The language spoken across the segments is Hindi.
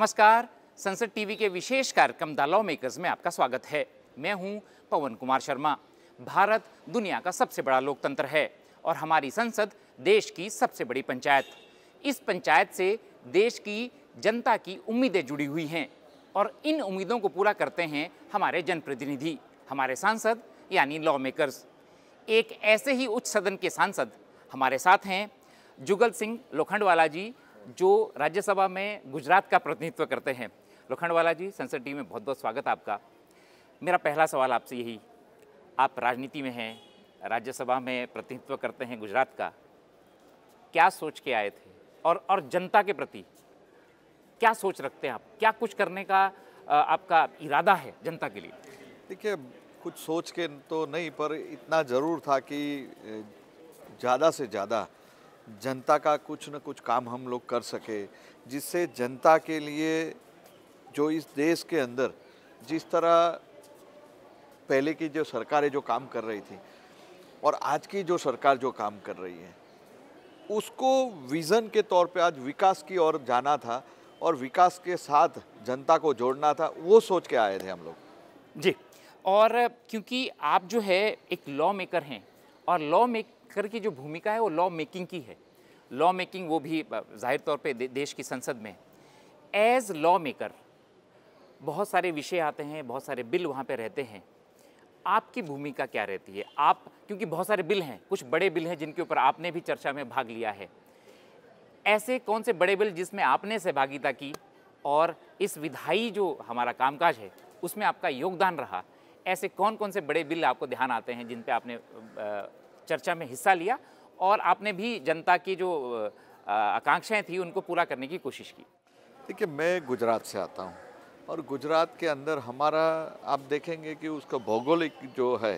नमस्कार संसद टीवी के विशेष कार्यक्रम द लॉ मेकर्स में आपका स्वागत है। मैं हूँ पवन कुमार शर्मा। भारत दुनिया का सबसे बड़ा लोकतंत्र है और हमारी संसद देश की सबसे बड़ी पंचायत। इस पंचायत से देश की जनता की उम्मीदें जुड़ी हुई हैं और इन उम्मीदों को पूरा करते हैं हमारे जनप्रतिनिधि, हमारे सांसद यानी लॉ मेकर्स एक ऐसे ही उच्च सदन के सांसद हमारे साथ हैं जुगल सिंह लोखंडवाला जी जो राज्यसभा में गुजरात का प्रतिनिधित्व करते हैं। लोखंडवाला जी, संसद टीम में बहुत बहुत स्वागत आपका। मेरा पहला सवाल आपसे यही, आप राजनीति में हैं, राज्यसभा में प्रतिनिधित्व करते हैं गुजरात का, क्या सोच के आए थे? और और जनता के प्रति क्या सोच रखते हैं आप? क्या कुछ करने का आपका इरादा है जनता के लिए? देखिए, कुछ सोच के तो नहीं, पर इतना ज़रूर था कि ज़्यादा से ज़्यादा जनता का कुछ न कुछ काम हम लोग कर सके, जिससे जनता के लिए जो इस देश के अंदर जिस तरह पहले की जो सरकारें जो काम कर रही थी और आज की जो सरकार जो काम कर रही है, उसको विज़न के तौर पे आज विकास की ओर जाना था और विकास के साथ जनता को जोड़ना था, वो सोच के आए थे हम लोग। जी, और क्योंकि आप जो है एक लॉ मेकर हैं और लॉ मेकर की जो भूमिका है वो लॉ मेकिंग की है। लॉ मेकिंग वो भी ज़ाहिर तौर पे देश की संसद में। एज लॉ मेकर बहुत सारे विषय आते हैं, बहुत सारे बिल वहाँ पे रहते हैं। आपकी भूमिका क्या रहती है? आप, क्योंकि बहुत सारे बिल हैं, कुछ बड़े बिल हैं जिनके ऊपर आपने भी चर्चा में भाग लिया है। ऐसे कौन से बड़े बिल जिसमें आपने सहभागिता की और इस विधायी जो हमारा कामकाज है, उसमें आपका योगदान रहा? ऐसे कौन कौन से बड़े बिल आपको ध्यान आते हैं जिन पे आपने चर्चा में हिस्सा लिया और आपने भी जनता की जो आकांक्षाएँ थी उनको पूरा करने की कोशिश की। देखिए, मैं गुजरात से आता हूँ और गुजरात के अंदर हमारा, आप देखेंगे कि उसका भौगोलिक जो है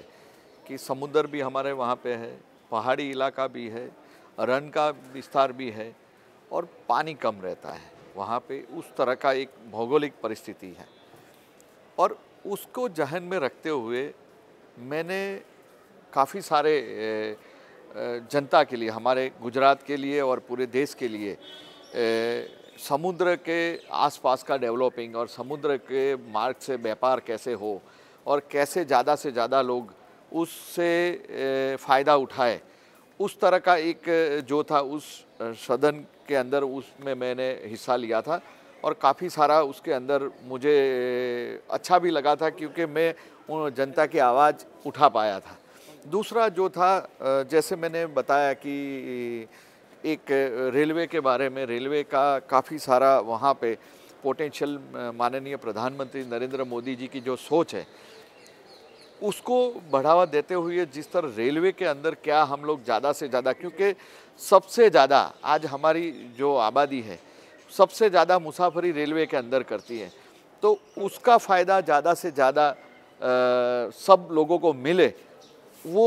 कि समुद्र भी हमारे वहाँ पे है, पहाड़ी इलाका भी है रन का विस्तार भी है और पानी कम रहता है। वहाँ पे उस तरह का एक भौगोलिक परिस्थिति है। और उसको जहन में रखते हुए मैंने काफ़ी सारे जनता के लिए, हमारे गुजरात के लिए और पूरे देश के लिए समुद्र के आसपास का डेवलपिंग और समुद्र के मार्ग से व्यापार कैसे हो और कैसे ज़्यादा से ज़्यादा लोग उससे फ़ायदा उठाए, उस तरह का एक, जो था उस सदन के अंदर उसमें मैंने हिस्सा लिया था और काफ़ी सारा उसके अंदर मुझे अच्छा भी लगा था क्योंकि मैं उन जनता की आवाज़ उठा पाया था। दूसरा जो था जैसे मैंने बताया कि एक रेलवे के बारे में, रेलवे का काफ़ी सारा वहाँ पे पोटेंशियल माननीय प्रधानमंत्री नरेंद्र मोदी जी की जो सोच है, उसको बढ़ावा देते हुए जिस तरह रेलवे के अंदर क्या हम लोग ज़्यादा से ज़्यादा, क्योंकि सबसे ज़्यादा आज हमारी जो आबादी है, सबसे ज़्यादा मुसाफरी रेलवे के अंदर करती है। तो उसका फ़ायदा ज़्यादा से ज़्यादा सब लोगों को मिले। वो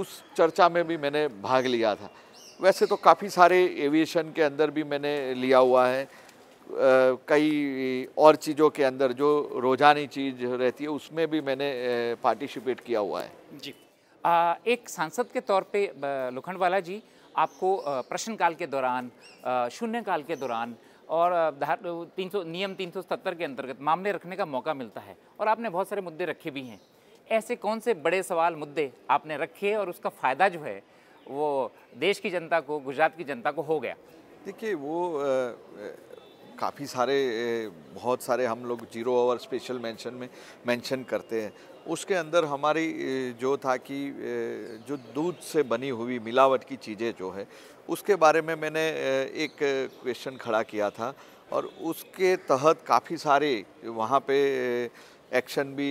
उस चर्चा में भी मैंने भाग लिया था। वैसे तो काफ़ी सारे एविएशन के अंदर भी मैंने लिया हुआ है। कई और चीज़ों के अंदर जो रोजानी चीज़ रहती है उसमें भी मैंने पार्टिसिपेट किया हुआ है। जी। आ, एक सांसद के तौर पे लोखंडवाला जी आपको प्रश्नकाल के दौरान शून्यकाल के दौरान और तीन सौ नियम तीन सौ सत्तर के अंतर्गत मामले रखने का मौका मिलता है और आपने बहुत सारे मुद्दे रखे भी हैं। ऐसे कौन से बड़े सवाल मुद्दे आपने रखे और उसका फ़ायदा जो है वो देश की जनता को, गुजरात की जनता को हो गया? देखिए, वो काफ़ी सारे बहुत सारे हम लोग ज़ीरो आवर स्पेशल मेंशन में मेंशन करते हैं। उसके अंदर हमारी जो था कि जो दूध से बनी हुई मिलावट की चीज़ें जो है, उसके बारे में मैंने एक क्वेश्चन खड़ा किया था और उसके तहत काफ़ी सारे वहाँ पे एक्शन भी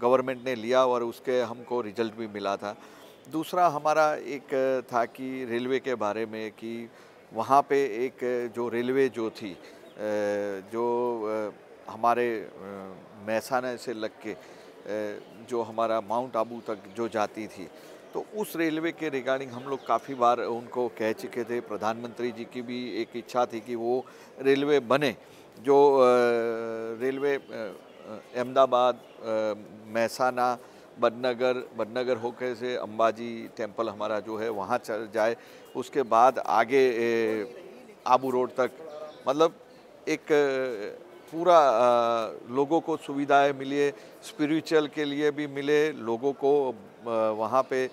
गवर्नमेंट ने लिया और उसके हमको रिज़ल्ट भी मिला था। दूसरा हमारा एक था कि रेलवे के बारे में कि वहाँ पे एक जो रेलवे जो थी जो हमारे मैसाना से लग के जो हमारा माउंट आबू तक जो जाती थी तो उस रेलवे के रिगार्डिंग हम लोग काफ़ी बार उनको कह चुके थे। प्रधानमंत्री जी की भी एक इच्छा थी कि वो रेलवे बने, जो रेलवे अहमदाबाद महसाना, बदनगर बदनगर होकर से अंबाजी टेंपल हमारा जो है वहाँ चल जाए। उसके बाद आगे आबू रोड तक मतलब एक पूरा लोगों को सुविधाएँ मिले, स्पिरिचुअल के लिए भी मिले, लोगों को वहाँ पे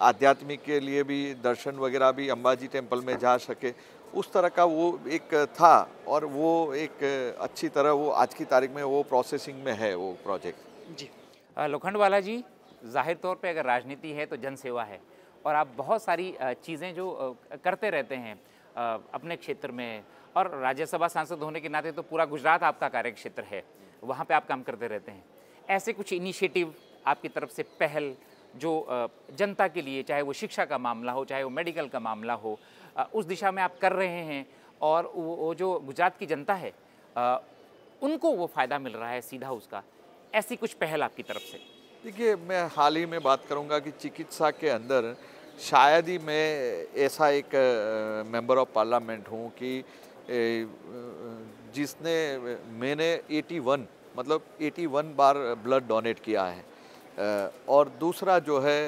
आध्यात्मिक के लिए भी, दर्शन वगैरह भी अंबाजी टेंपल में जा सके। उस तरह का वो एक था और वो एक अच्छी तरह वो आज की तारीख में वो प्रोसेसिंग में है वो प्रोजेक्ट जी। लोखंडवाला जी ज़ाहिर तौर पे अगर राजनीति है तो जनसेवा है और आप बहुत सारी चीज़ें जो करते रहते हैं अपने क्षेत्र में और राज्यसभा सांसद होने के नाते तो पूरा गुजरात आपका कार्य क्षेत्र है, वहाँ पे आप काम करते रहते हैं। ऐसे कुछ इनिशिएटिव आपकी तरफ़ से पहल जो जनता के लिए, चाहे वो शिक्षा का मामला हो, चाहे वो मेडिकल का मामला हो उस दिशा में आप कर रहे हैं और वो जो गुजरात की जनता है उनको वो फ़ायदा मिल रहा है सीधा उसका। ऐसी कुछ पहल आपकी तरफ़ से? देखिए, मैं हाल ही में बात करूँगा कि चिकित्सा के अंदर शायद ही मैं ऐसा एक मेंबर ऑफ़ पार्लियामेंट हूँ कि जिसने, मैंने 81 मतलब 81 बार ब्लड डोनेट किया है। और दूसरा जो है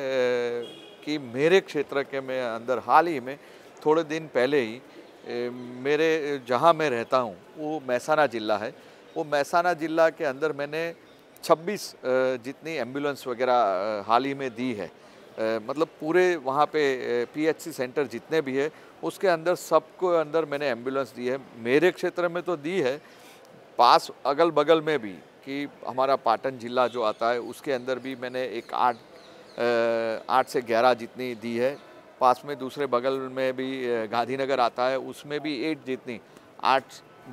कि मेरे क्षेत्र के में, अंदर हाल ही में, थोड़े दिन पहले ही मेरे, जहाँ मैं रहता हूँ, वो महसाना ज़िला है। वो महसाना ज़िला के अंदर मैंने 26 जितनी एंबुलेंस वगैरह हाल ही में दी है। मतलब पूरे वहाँ पे पीएचसी सेंटर जितने भी है, उसके अंदर सबको अंदर मैंने एंबुलेंस दी है। मेरे क्षेत्र में तो दी है, पास अगल बगल में भी कि हमारा पाटन जिला जो आता है, उसके अंदर भी मैंने एक आठ आठ से ग्यारह जितनी दी है। पास में दूसरे बगल में भी गांधीनगर आता है, उसमें भी एट जितनी, आठ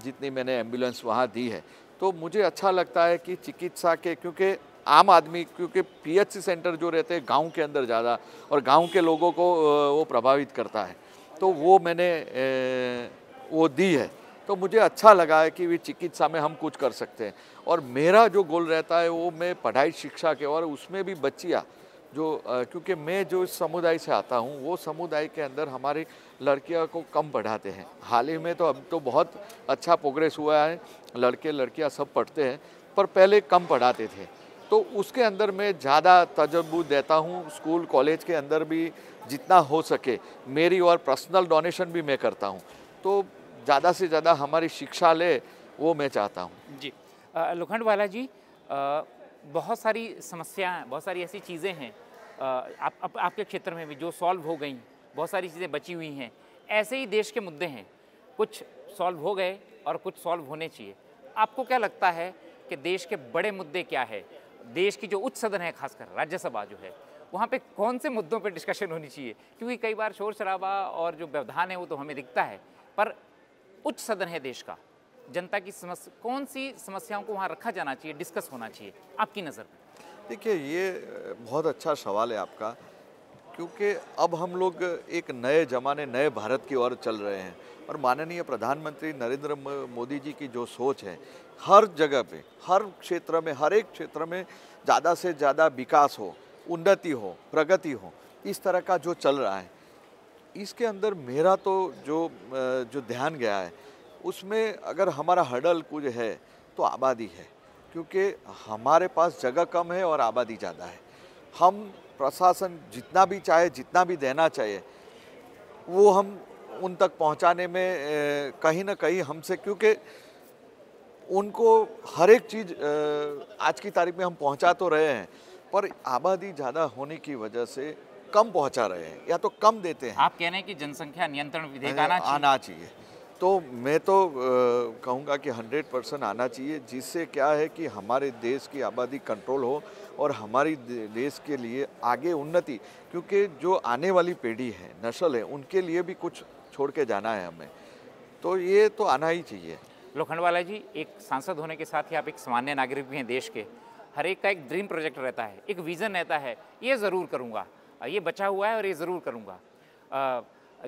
जितनी मैंने एंबुलेंस वहाँ दी है। तो मुझे अच्छा लगता है कि चिकित्सा के, क्योंकि आम आदमी, क्योंकि पीएचसी सेंटर जो रहते हैं, गाँव के अंदर ज़्यादा, और गाँव के लोगों को वो प्रभावित करता है। तो वो मैंने वो दी है। तो मुझे अच्छा लगा है कि वे चिकित्सा में हम कुछ कर सकते हैं। और मेरा जो गोल रहता है, वो मैं पढ़ाई, शिक्षा के और उसमें भी बच्चियाँ जो क्योंकि मैं जो इस समुदाय से आता हूँ, वो समुदाय के अंदर हमारी लड़कियों को कम पढ़ाते हैं। हाल ही में तो अब तो बहुत अच्छा प्रोग्रेस हुआ है, लड़के, लड़कियाँ सब पढ़ते हैं, पर पहले कम पढ़ाते थे। तो उसके अंदर मैं ज़्यादा तजर्बू देता हूँ, स्कूल, कॉलेज के अंदर भी जितना हो सके। मेरी और पर्सनल डोनेशन भी मैं करता हूँ। तो ज़्यादा से ज़्यादा हमारी शिक्षा ले वो मैं चाहता हूँ। जी। लोखंड वाला जी बहुत सारी समस्याएँ बहुत सारी ऐसी चीज़ें हैं आप, आप आपके क्षेत्र में भी जो सॉल्व हो गई बहुत सारी चीज़ें बची हुई हैं। ऐसे ही देश के मुद्दे हैं कुछ सॉल्व हो गए और कुछ सॉल्व होने चाहिए। आपको क्या लगता है कि देश के बड़े मुद्दे क्या है? देश की जो उच्च सदन है खासकर राज्यसभा जो है वहाँ पे कौन से मुद्दों पे डिस्कशन होनी चाहिए? क्योंकि कई बार शोर शराबा और जो व्यवधान है वो तो हमें दिखता है पर उच्च सदन है देश का। जनता की समस्या कौन सी समस्याओं को वहाँ रखा जाना चाहिए डिस्कस होना चाहिए? आपकी नज़र में। देखिए, ये बहुत अच्छा सवाल है आपका, क्योंकि अब हम लोग एक नए ज़माने, नए भारत की ओर चल रहे हैं और माननीय प्रधानमंत्री नरेंद्र मोदी जी की जो सोच है, हर जगह पे, हर क्षेत्र में, हर एक क्षेत्र में ज़्यादा से ज़्यादा विकास हो, उन्नति हो, प्रगति हो, इस तरह का जो चल रहा है इसके अंदर मेरा तो जो जो ध्यान गया है, उसमें अगर हमारा हडल कुछ है तो आबादी है, क्योंकि हमारे पास जगह कम है और आबादी ज़्यादा है। हम प्रशासन जितना भी चाहे, जितना भी देना चाहिए, वो हम उन तक पहुँचाने में कहीं ना कहीं हमसे, क्योंकि उनको हर एक चीज़ आज की तारीख में हम पहुँचा तो रहे हैं, पर आबादी ज़्यादा होने की वजह से कम पहुँचा रहे हैं या तो कम देते हैं। आप कह रहे हैं कि जनसंख्या नियंत्रण विधेयक आना चाहिए आना चाहिए। तो मैं तो कहूँगा कि 100 परसेंट आना चाहिए जिससे क्या है कि हमारे देश की आबादी कंट्रोल हो और हमारी देश के लिए आगे उन्नति क्योंकि जो आने वाली पीढ़ी है नस्ल है उनके लिए भी कुछ छोड़ के जाना है हमें। तो ये तो आना ही चाहिए। लोखंडवाला जी एक सांसद होने के साथ ही आप एक सामान्य नागरिक भी हैं देश के। हर एक का एक ड्रीम प्रोजेक्ट रहता है एक विज़न रहता है ये ज़रूर करूँगा। ये बचा हुआ है और ये ज़रूर करूँगा।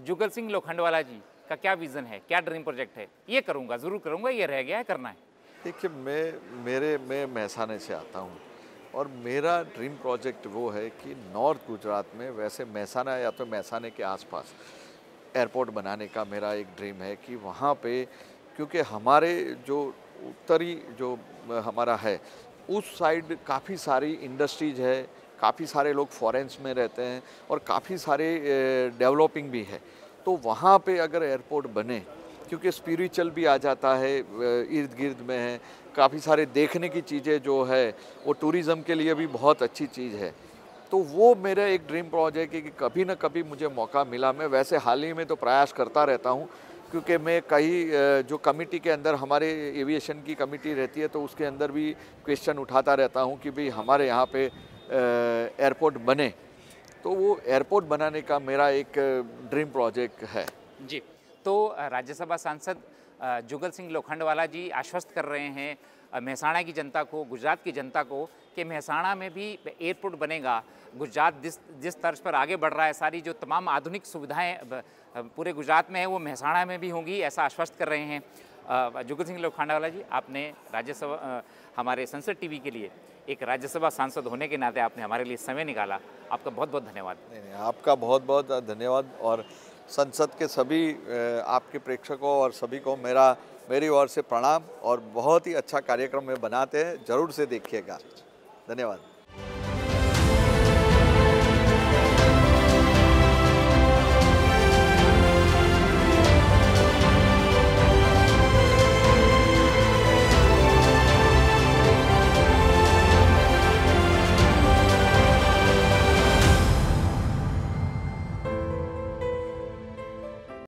जुगल सिंह लोखंडवाला जी का क्या विज़न है? क्या ड्रीम प्रोजेक्ट है? ये करूँगा, ज़रूर करूँगा, ये रह गया है, करना है। देखिए, मैं, मेरे, मैं महसाने से आता हूँ और मेरा ड्रीम प्रोजेक्ट वो है कि नॉर्थ गुजरात में वैसे महसाना या तो महसाने के आसपास एयरपोर्ट बनाने का मेरा एक ड्रीम है कि वहाँ पे, क्योंकि हमारे जो उत्तरी, जो हमारा है, उस साइड काफ़ी सारी इंडस्ट्रीज़ है काफ़ी सारे लोग फॉरेंस में रहते हैं और काफ़ी सारे डेवलपिंग भी है। तो वहाँ पे अगर एयरपोर्ट बने, क्योंकि स्पिरिचुअल भी आ जाता है इर्द गिर्द में है, काफ़ी सारे देखने की चीज़ें जो है, वो टूरिज़्म के लिए भी बहुत अच्छी चीज़ है। तो वो मेरा एक ड्रीम प्रोजेक्ट है कि कभी ना कभी मुझे मौका मिला। मैं वैसे हाल ही में तो प्रयास करता रहता हूँ, क्योंकि मैं कई जो कमिटी के अंदर, हमारे एविएशन की कमिटी रहती है तो उसके अंदर भी क्वेश्चन उठाता रहता हूँ कि भाई हमारे यहाँ पे एयरपोर्ट बने तो वो एयरपोर्ट बनाने का मेरा एक ड्रीम प्रोजेक्ट है। जी तो राज्यसभा सांसद जुगल सिंह लोखंडवाला जी आश्वस्त कर रहे हैं महसाणा की जनता को, गुजरात की जनता को कि महसाणा में भी एयरपोर्ट बनेगा। गुजरात जिस जिस तर्ज पर आगे बढ़ रहा है, सारी जो तमाम आधुनिक सुविधाएँ पूरे गुजरात में है, वो महसाणा में भी होंगी, ऐसा आश्वस्त कर रहे हैं। जुगल सिंह लोखांडावाला जी, आपने राज्यसभा हमारे संसद टीवी के लिए एक राज्यसभा सांसद होने के नाते आपने हमारे लिए समय निकाला। आपका बहुत बहुत धन्यवाद। नहीं नहीं, आपका बहुत बहुत धन्यवाद और संसद के सभी आपके प्रेक्षकों और सभी को मेरा मेरी ओर से प्रणाम और बहुत ही अच्छा कार्यक्रम में बनाते हैं। ज़रूर से देखिएगा। धन्यवाद।